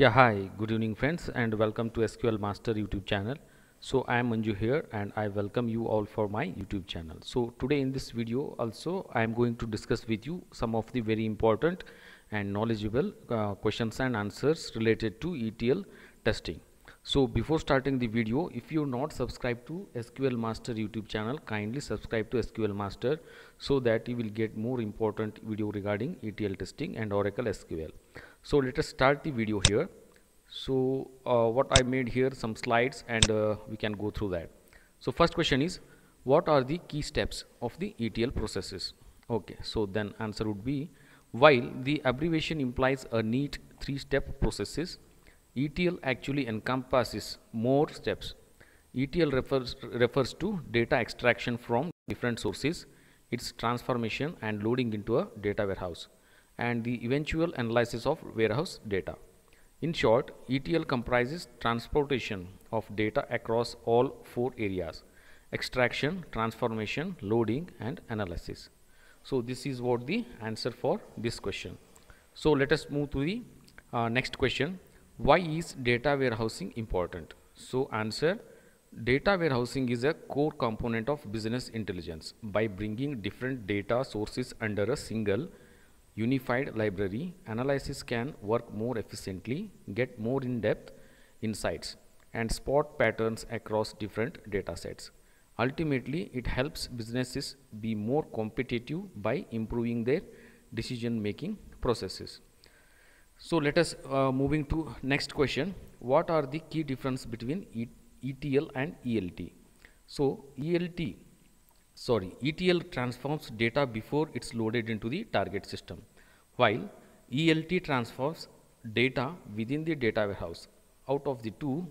Yeah, hi, good evening, friends, and welcome to SQL Master YouTube channel. So, I am Manju here, and I welcome you all for my YouTube channel. So, today in this video, also, I am going to discuss with you some of the very important and knowledgeable uh, questions and answers related to ETL testing. So, before starting the video, if you are not subscribed to SQL Master YouTube channel, kindly subscribe to SQL Master so that you will get more important video regarding ETL testing and Oracle SQL so let us start the video here. So uh, what I made here some slides and uh, we can go through that. So first question is what are the key steps of the ETL processes? Okay so then answer would be while the abbreviation implies a neat three-step processes ETL actually encompasses more steps. ETL refers, refers to data extraction from different sources its transformation and loading into a data warehouse and the eventual analysis of warehouse data. In short, ETL comprises transportation of data across all four areas extraction, transformation, loading, and analysis. So, this is what the answer for this question. So, let us move to the uh, next question Why is data warehousing important? So, answer Data warehousing is a core component of business intelligence by bringing different data sources under a single unified library, analysis can work more efficiently, get more in-depth insights, and spot patterns across different data sets. Ultimately, it helps businesses be more competitive by improving their decision-making processes. So let us uh, moving to next question. What are the key difference between e ETL and ELT? So ELT sorry ETL transforms data before it's loaded into the target system while ELT transfers data within the data warehouse. Out of the two,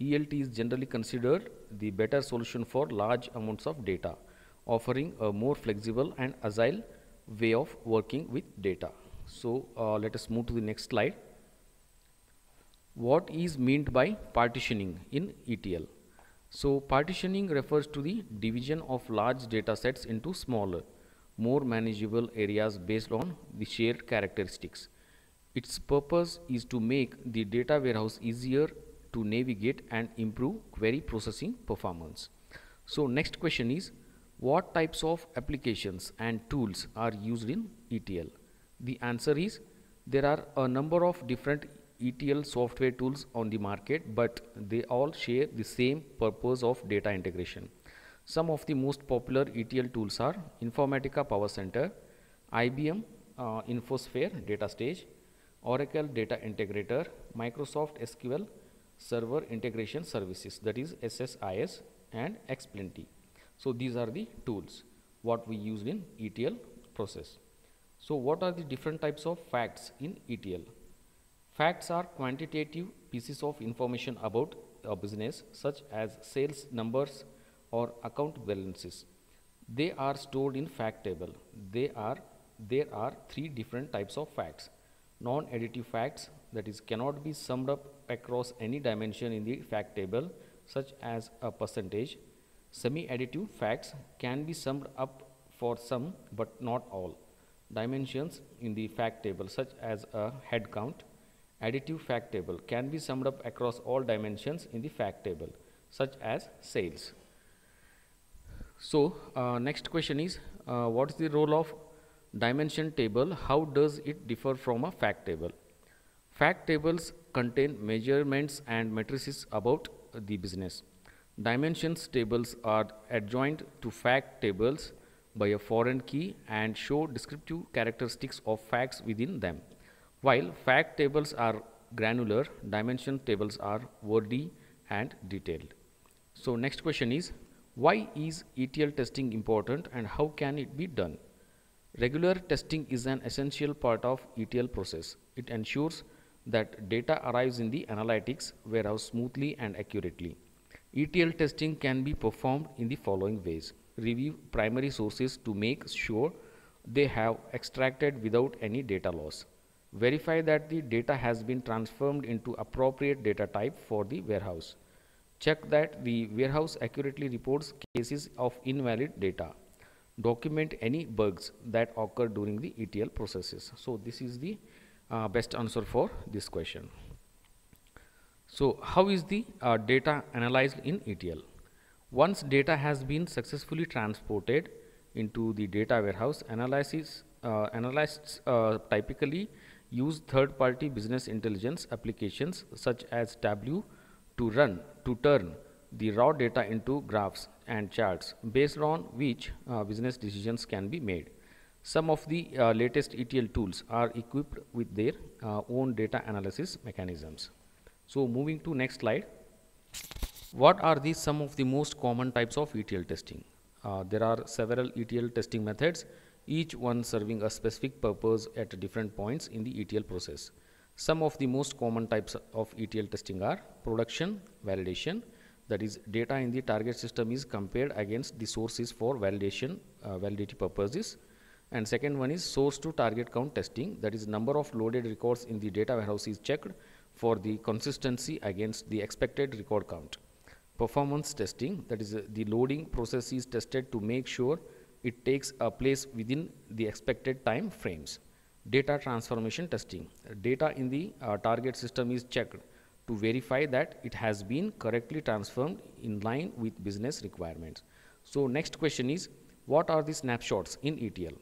ELT is generally considered the better solution for large amounts of data, offering a more flexible and agile way of working with data. So uh, let us move to the next slide. What is meant by partitioning in ETL? So partitioning refers to the division of large data sets into smaller, more manageable areas based on the shared characteristics. Its purpose is to make the data warehouse easier to navigate and improve query processing performance. So next question is what types of applications and tools are used in ETL? The answer is there are a number of different ETL software tools on the market, but they all share the same purpose of data integration. Some of the most popular ETL tools are Informatica Power Center, IBM uh, InfoSphere Data Stage, Oracle Data Integrator, Microsoft SQL Server Integration Services that is SSIS and Xplenty. So these are the tools what we use in ETL process. So what are the different types of facts in ETL? Facts are quantitative pieces of information about a business such as sales numbers or account balances. They are stored in fact table. They are there are three different types of facts. Non-additive facts that is cannot be summed up across any dimension in the fact table such as a percentage. Semi-additive facts can be summed up for some but not all dimensions in the fact table such as a head count additive fact table can be summed up across all dimensions in the fact table such as sales. So uh, next question is uh, what is the role of dimension table how does it differ from a fact table? Fact tables contain measurements and matrices about the business. Dimensions tables are adjoined to fact tables by a foreign key and show descriptive characteristics of facts within them. While fact tables are granular, dimension tables are wordy and detailed. So next question is, why is ETL testing important and how can it be done? Regular testing is an essential part of ETL process. It ensures that data arrives in the analytics warehouse smoothly and accurately. ETL testing can be performed in the following ways. Review primary sources to make sure they have extracted without any data loss verify that the data has been transformed into appropriate data type for the warehouse. Check that the warehouse accurately reports cases of invalid data. Document any bugs that occur during the ETL processes. So this is the uh, best answer for this question. So how is the uh, data analyzed in ETL? Once data has been successfully transported into the data warehouse, analysis, uh, analysts uh, typically use third-party business intelligence applications such as Tableau to run, to turn the raw data into graphs and charts based on which uh, business decisions can be made. Some of the uh, latest ETL tools are equipped with their uh, own data analysis mechanisms. So moving to next slide. What are the some of the most common types of ETL testing? Uh, there are several ETL testing methods, each one serving a specific purpose at different points in the ETL process. Some of the most common types of ETL testing are production, validation, that is data in the target system is compared against the sources for validation, uh, validity purposes. And second one is source to target count testing, that is number of loaded records in the data warehouse is checked for the consistency against the expected record count. Performance testing, that is uh, the loading process is tested to make sure it takes a place within the expected time frames. Data transformation testing, data in the uh, target system is checked to verify that it has been correctly transformed in line with business requirements. So next question is, what are the snapshots in ETL?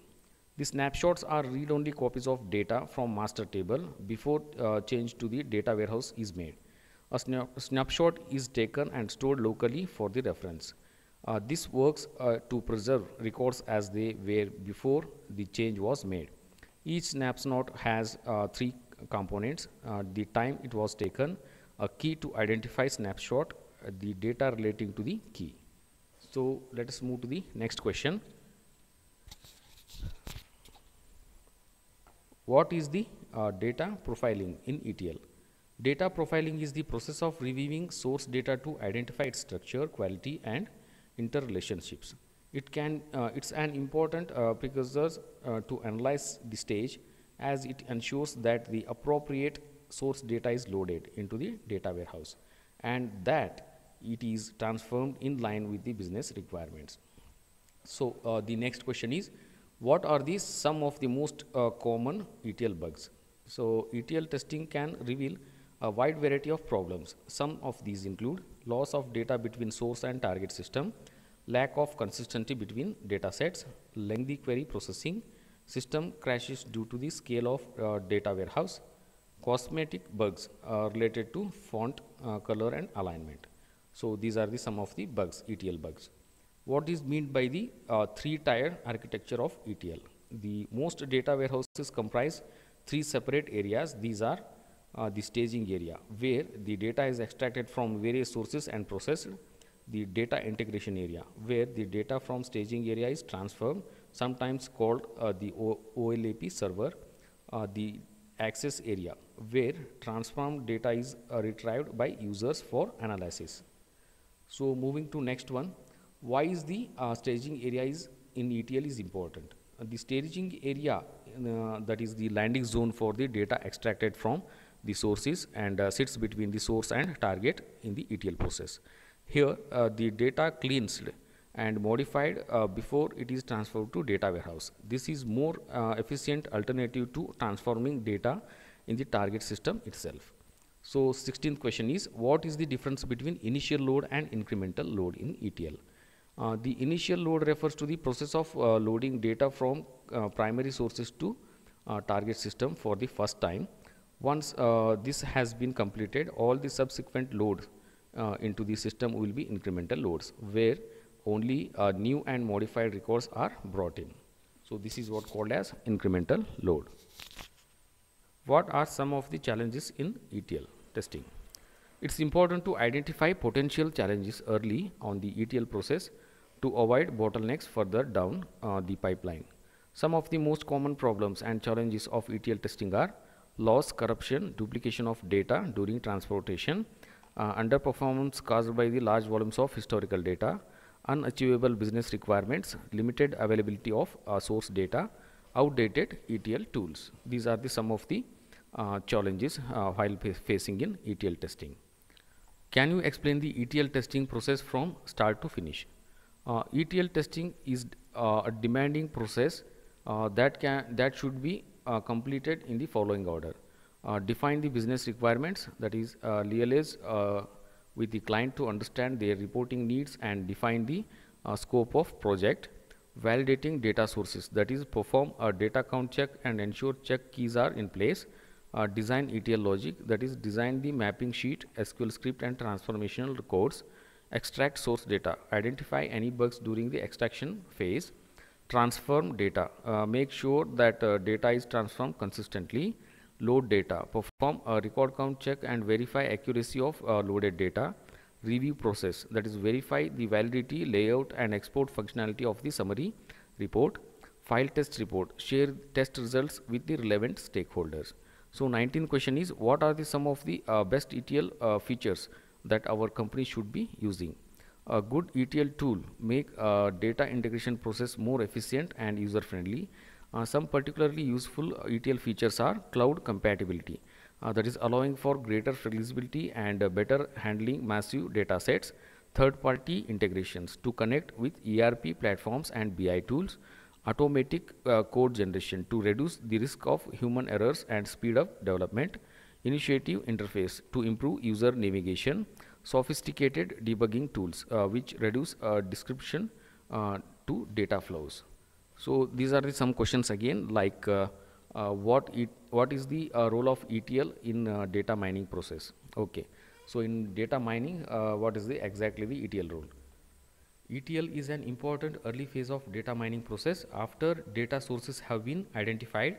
The snapshots are read-only copies of data from master table before uh, change to the data warehouse is made. A, snap snapshot is taken and stored locally for the reference. Uh, this works uh, to preserve records as they were before the change was made. Each snapshot has uh, three components, uh, the time it was taken, a key to identify snapshot, uh, the data relating to the key. So let us move to the next question. What is the uh, data profiling in ETL? Data profiling is the process of reviewing source data to identify its structure, quality and interrelationships. It can, uh, it's an important uh, precursor uh, to analyze the stage as it ensures that the appropriate source data is loaded into the data warehouse and that it is transformed in line with the business requirements. So uh, the next question is, what are the some of the most uh, common ETL bugs? So ETL testing can reveal a wide variety of problems. Some of these include loss of data between source and target system, lack of consistency between data sets, lengthy query processing, system crashes due to the scale of uh, data warehouse, cosmetic bugs are related to font, uh, color and alignment. So these are the some of the bugs, ETL bugs. What is meant by the uh, three-tier architecture of ETL? The most data warehouses comprise three separate areas. These are uh, the staging area, where the data is extracted from various sources and processed. The data integration area, where the data from staging area is transferred, sometimes called uh, the o OLAP server. Uh, the access area, where transformed data is uh, retrieved by users for analysis. So moving to next one, why is the uh, staging area is in ETL is important? The staging area uh, that is the landing zone for the data extracted from the sources and uh, sits between the source and target in the ETL process. Here uh, the data cleansed and modified uh, before it is transferred to data warehouse. This is more efficient alternative to transforming data in the target system itself. So 16th question is what is the difference between initial load and incremental load in ETL? Uh, the initial load refers to the process of uh, loading data from uh, primary sources to uh, target system for the first time. Once uh, this has been completed, all the subsequent loads uh, into the system will be incremental loads where only new and modified records are brought in. So this is what called as incremental load. What are some of the challenges in ETL testing? It's important to identify potential challenges early on the ETL process to avoid bottlenecks further down uh, the pipeline. Some of the most common problems and challenges of ETL testing are loss, corruption, duplication of data during transportation, uh, underperformance caused by the large volumes of historical data, unachievable business requirements, limited availability of uh, source data, outdated ETL tools. These are the some of the uh, challenges uh, while facing in ETL testing. Can you explain the ETL testing process from start to finish? Uh, ETL testing is uh, a demanding process that can that should be completed in the following order. Uh, define the business requirements that is uh, liaise uh, with the client to understand their reporting needs and define the uh, scope of project validating data sources that is perform a data count check and ensure check keys are in place uh, design ETL logic that is design the mapping sheet SQL script and transformational codes extract source data identify any bugs during the extraction phase transform data uh, make sure that data is transformed consistently load data. Perform a record count check and verify accuracy of uh, loaded data. Review process. That is verify the validity layout and export functionality of the summary report. File test report. Share test results with the relevant stakeholders. So 19th question is what are the some of the uh, best ETL uh, features that our company should be using? A good ETL tool make uh, data integration process more efficient and user friendly uh, some particularly useful ETL features are cloud compatibility. Uh, that is allowing for greater flexibility and uh, better handling massive data sets. Third-party integrations to connect with ERP platforms and BI tools. Automatic uh, code generation to reduce the risk of human errors and speed up development. Initiative interface to improve user navigation. Sophisticated debugging tools uh, which reduce uh, description uh, to data flows so these are the some questions again like uh, what it what is the uh, role of ETL in uh, data mining process? Okay. So in data mining what is the exactly the ETL role? ETL is an important early phase of data mining process after data sources have been identified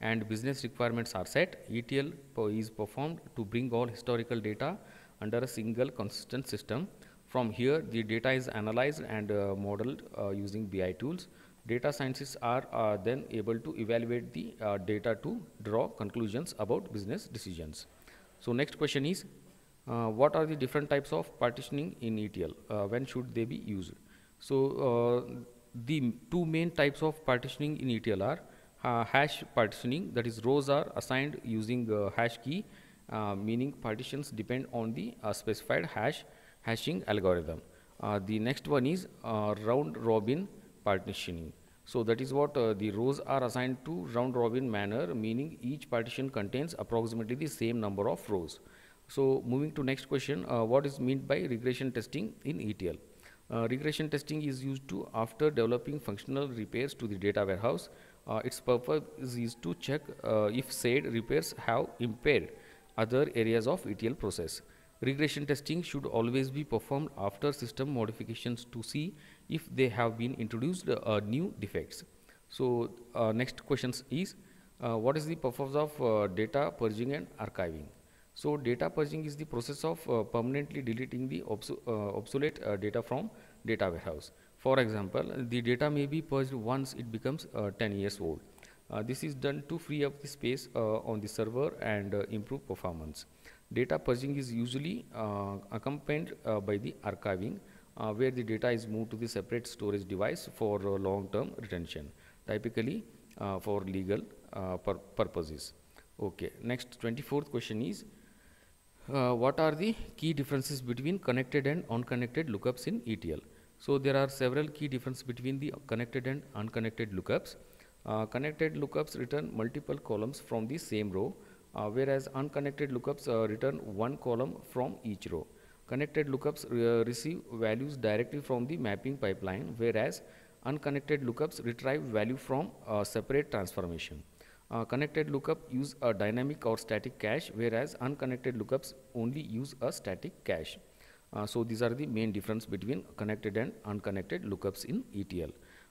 and business requirements are set. ETL is performed to bring all historical data under a single consistent system. From here the data is analyzed and uh, modeled uh, using BI tools data scientists are uh, then able to evaluate the uh, data to draw conclusions about business decisions. So next question is, uh, what are the different types of partitioning in ETL? Uh, when should they be used? So uh, the two main types of partitioning in ETL are uh, hash partitioning, that is rows are assigned using hash key, meaning partitions depend on the specified hash hashing algorithm. the next one is round robin partitioning. So that is what uh, the rows are assigned to round robin manner meaning each partition contains approximately the same number of rows. So moving to next question uh, what is meant by regression testing in ETL? Uh, regression testing is used to after developing functional repairs to the data warehouse uh, its purpose is to check uh, if said repairs have impaired other areas of ETL process. Regression testing should always be performed after system modifications to see if they have been introduced uh, new defects. So uh, next questions is uh, what is the purpose of uh, data purging and archiving? So data purging is the process of uh, permanently deleting the uh, obsolete data from data warehouse. For example, the data may be purged once it becomes 10 years old. this is done to free up the space on the server and improve performance. Data purging is usually accompanied by the archiving uh, where the data is moved to the separate storage device for long-term retention, typically for legal pur purposes. Okay, next 24th question is, uh, what are the key differences between connected and unconnected lookups in ETL? So there are several key differences between the connected and unconnected lookups. Uh, connected lookups return multiple columns from the same row uh, whereas unconnected lookups uh, return one column from each row. Connected lookups uh, receive values directly from the mapping pipeline, whereas unconnected lookups retrieve value from a separate transformation. Uh, connected lookup use a dynamic or static cache, whereas unconnected lookups only use a static cache. Uh, so these are the main difference between connected and unconnected lookups in ETL.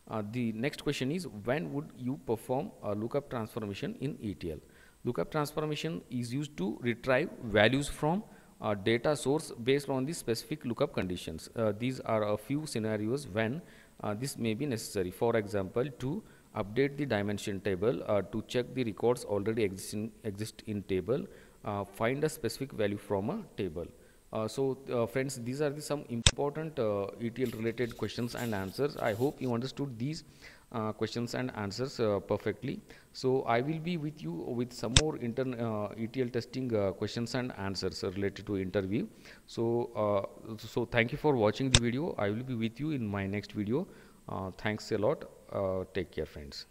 Uh, the next question is when would you perform a lookup transformation in ETL? Lookup transformation is used to retrieve values from data source based on the specific lookup conditions. Uh, these are a few scenarios when uh, this may be necessary. For example, to update the dimension table, uh, to check the records already existing, exist in table, uh, find a specific value from a table. Uh, so uh, friends, these are the some important ETL related questions and answers. I hope you understood these uh, questions and answers uh, perfectly. So I will be with you with some more intern uh, ETL testing uh, questions and answers related to interview. So uh, so thank you for watching the video. I will be with you in my next video. thanks a lot. take care, friends.